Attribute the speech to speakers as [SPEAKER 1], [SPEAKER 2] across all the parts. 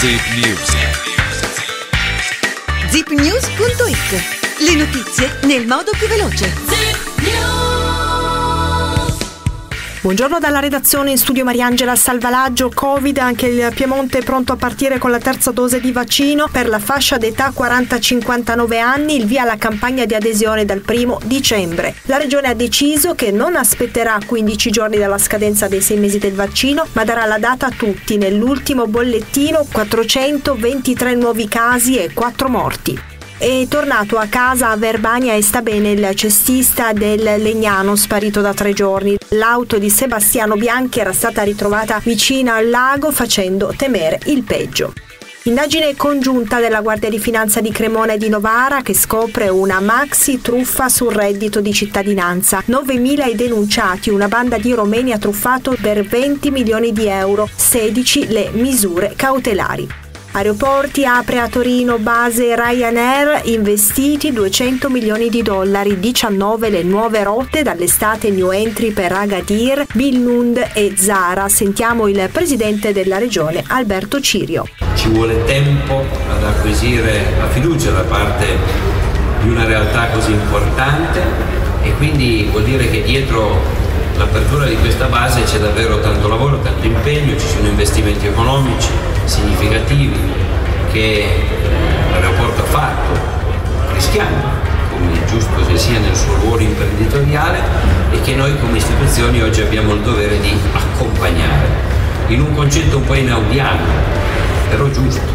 [SPEAKER 1] Zip News.
[SPEAKER 2] zipnews.it Le notizie nel modo più veloce.
[SPEAKER 3] Buongiorno dalla redazione in studio Mariangela Salvalaggio. Covid, anche il Piemonte è pronto a partire con la terza dose di vaccino per la fascia d'età 40-59 anni, il via alla campagna di adesione dal primo dicembre. La regione ha deciso che non aspetterà 15 giorni dalla scadenza dei sei mesi del vaccino, ma darà la data a tutti. Nell'ultimo bollettino 423 nuovi casi e 4 morti. È tornato a casa a Verbania e sta bene il cestista del Legnano sparito da tre giorni. L'auto di Sebastiano Bianchi era stata ritrovata vicina al lago facendo temere il peggio. Indagine congiunta della Guardia di Finanza di Cremona e di Novara che scopre una maxi truffa sul reddito di cittadinanza. 9.000 i denunciati, una banda di romeni ha truffato per 20 milioni di euro, 16 le misure cautelari. Aeroporti apre a Torino base Ryanair, investiti 200 milioni di dollari, 19 le nuove rotte dall'estate new entry per Agadir, Billund e Zara. Sentiamo il presidente della regione Alberto Cirio.
[SPEAKER 4] Ci vuole tempo ad acquisire la fiducia da parte di una realtà così importante e quindi vuol dire che dietro l'apertura di questa base c'è davvero tanto lavoro, tanto impegno, ci sono investimenti economici significativi che l'aeroporto ha fatto, rischiando, come è giusto che sia nel suo ruolo imprenditoriale e che noi come istituzioni oggi abbiamo il dovere di accompagnare, in un concetto un po' inaudiano, però giusto.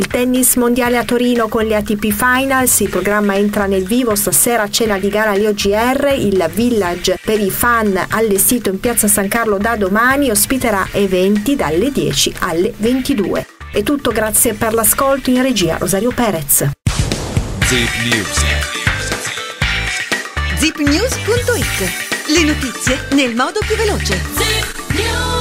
[SPEAKER 3] Il tennis mondiale a Torino con le ATP Finals, il programma entra nel vivo stasera cena di gara alle OGR, il village per i fan allestito in piazza San Carlo da domani ospiterà eventi dalle 10 alle 22. È tutto grazie per l'ascolto in regia Rosario Perez.
[SPEAKER 1] Zip News.
[SPEAKER 2] zipnews.it Le notizie nel modo più veloce.